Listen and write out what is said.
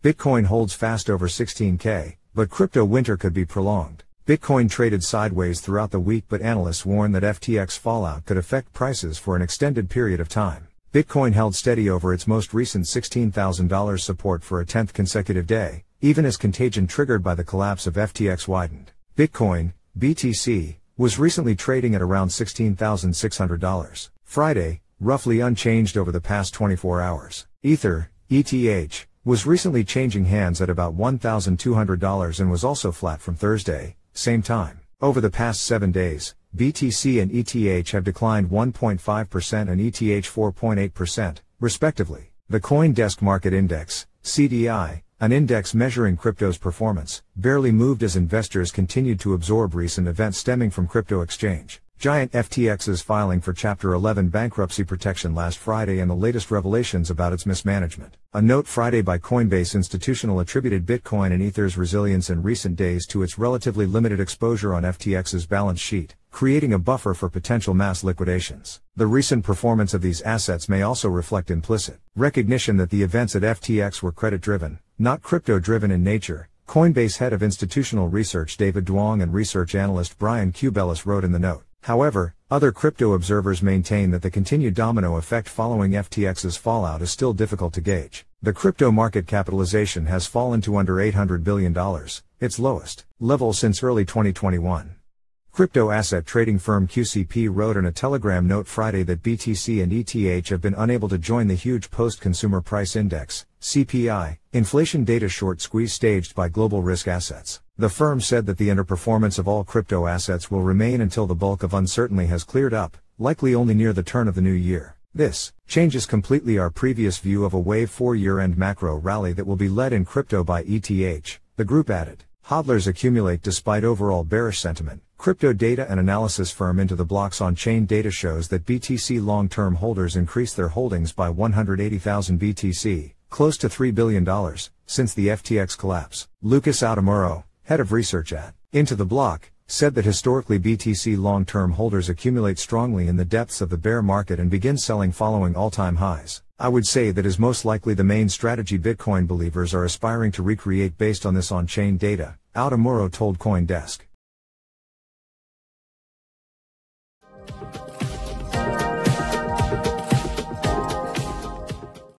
Bitcoin holds fast over 16k, but crypto winter could be prolonged. Bitcoin traded sideways throughout the week, but analysts warn that FTX fallout could affect prices for an extended period of time. Bitcoin held steady over its most recent $16,000 support for a 10th consecutive day, even as contagion triggered by the collapse of FTX widened. Bitcoin, BTC, was recently trading at around $16,600. Friday, roughly unchanged over the past 24 hours. Ether, ETH, was recently changing hands at about $1,200 and was also flat from Thursday, same time. Over the past seven days, BTC and ETH have declined 1.5% and ETH 4.8%, respectively. The CoinDesk Market Index, CDI, an index measuring crypto's performance, barely moved as investors continued to absorb recent events stemming from crypto exchange. Giant FTX's filing for Chapter 11 bankruptcy protection last Friday and the latest revelations about its mismanagement. A note Friday by Coinbase Institutional attributed Bitcoin and Ether's resilience in recent days to its relatively limited exposure on FTX's balance sheet, creating a buffer for potential mass liquidations. The recent performance of these assets may also reflect implicit recognition that the events at FTX were credit driven, not crypto driven in nature. Coinbase head of institutional research David Duong and research analyst Brian Cubellis wrote in the note. However, other crypto observers maintain that the continued domino effect following FTX's fallout is still difficult to gauge. The crypto market capitalization has fallen to under $800 billion, its lowest level since early 2021. Crypto asset trading firm QCP wrote in a Telegram note Friday that BTC and ETH have been unable to join the huge post consumer price index, CPI, inflation data short squeeze staged by global risk assets. The firm said that the underperformance of all crypto assets will remain until the bulk of uncertainty has cleared up, likely only near the turn of the new year. This changes completely our previous view of a wave 4 year end macro rally that will be led in crypto by ETH, the group added. Hodlers accumulate despite overall bearish sentiment. Crypto data and analysis firm Into the Blocks on chain data shows that BTC long term holders increased their holdings by 180,000 BTC, close to $3 billion, since the FTX collapse. Lucas Outumuro, head of research at Into the Block, said that historically BTC long-term holders accumulate strongly in the depths of the bear market and begin selling following all-time highs. I would say that is most likely the main strategy Bitcoin believers are aspiring to recreate based on this on-chain data, Outumuro told CoinDesk.